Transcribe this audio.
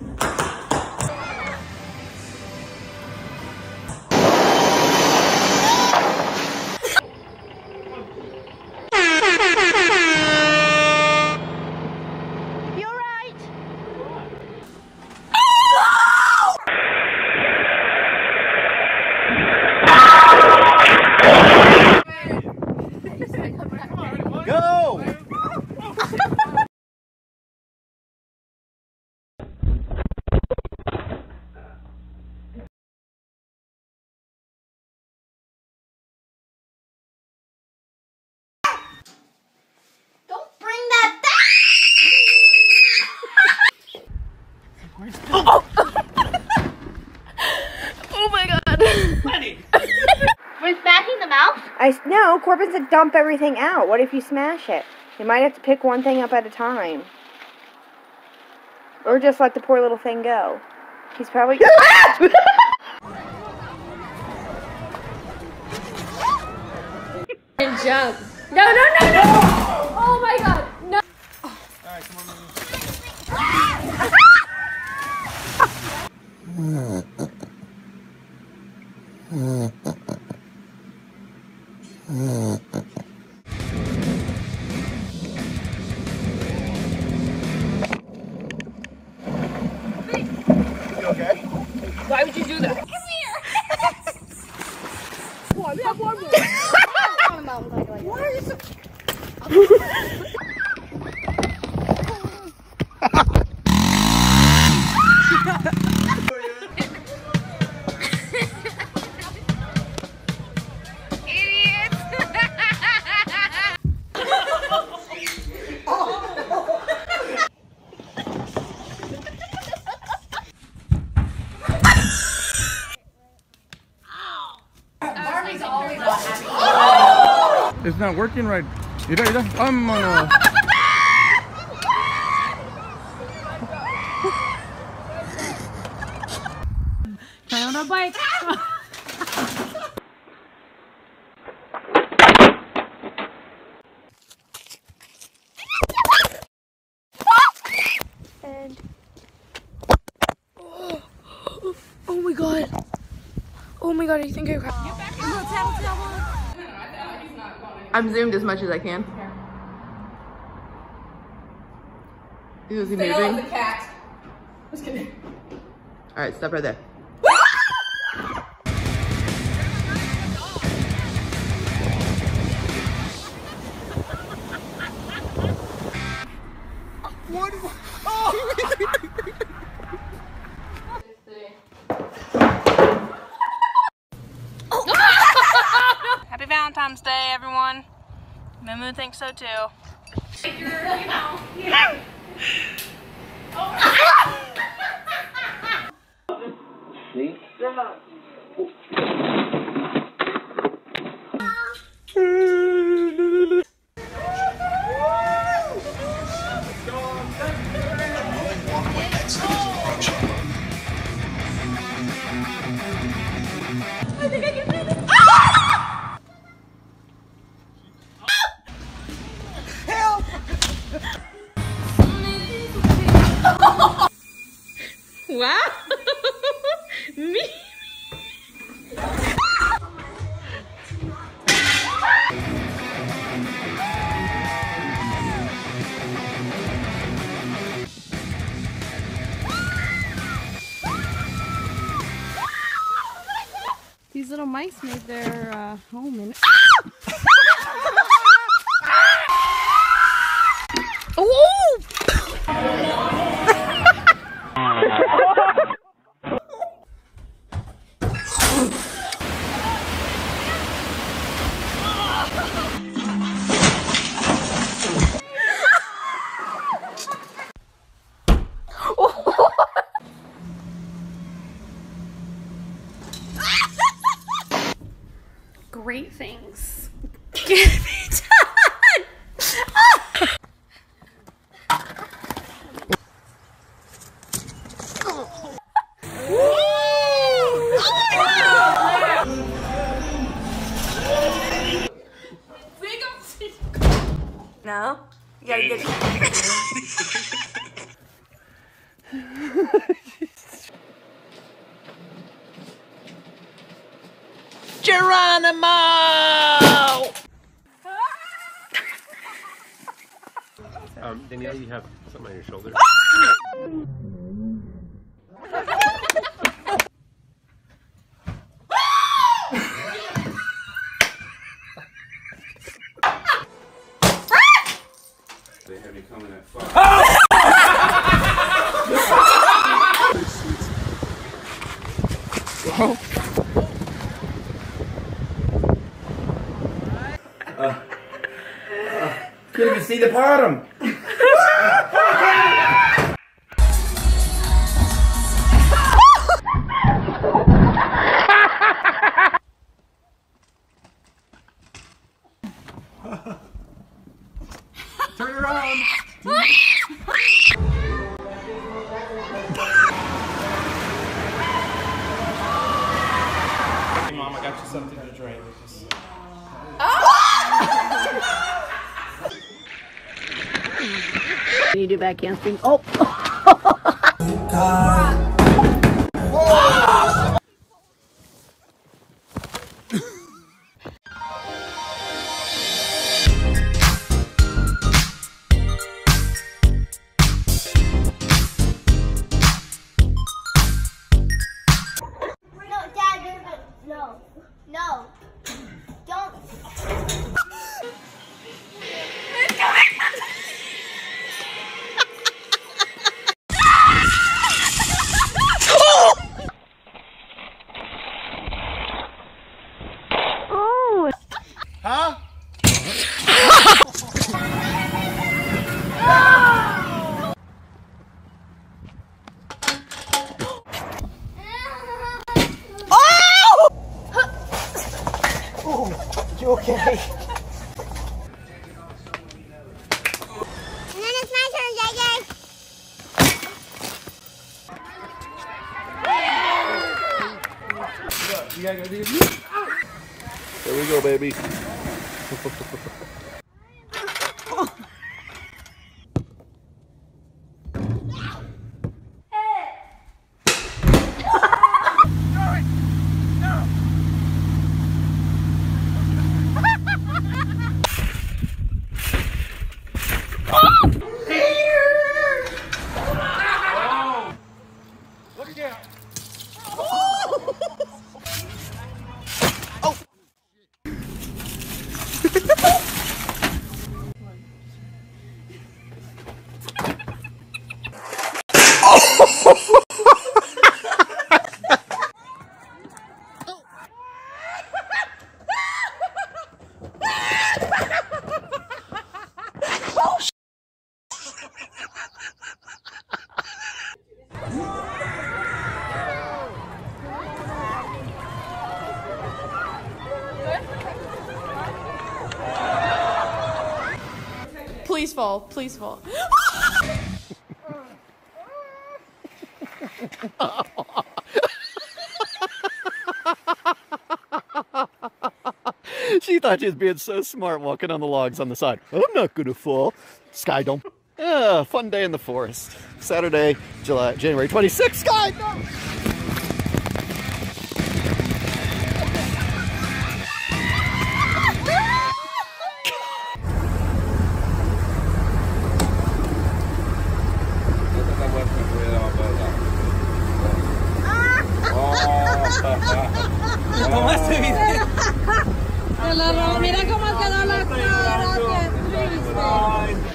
You're I s- no. Corbin said dump everything out. What if you smash it? You might have to pick one thing up at a time, or just let the poor little thing go. He's probably. And jump. No, no, no, no! Oh my god, no! You It's not working right. Mira, mira. Vámonos. Try on a bike. And. Oh my god. Oh my god, I think I cracked. I'm zoomed as much as I can. Is he moving? Alright, stop right there. Happy Mumu thinks so too. Wow. Little mice made their uh, home in. Geronimo! um, Danielle, you have something on your shoulder. Can't even see the bottom. Turn around. Hey, Mom, I got you something to drink. You do back handspring? Oh! No, You okay? And then it's my turn, JJ. There we go, baby. Please fall. Please fall. She thought she was being so smart walking on the logs on the side. I'm not gonna fall. Sky dome. Yeah, fun day in the forest. Saturday, July, January 26th. Sky dome. Mira cómo quedó la cara, qué triste.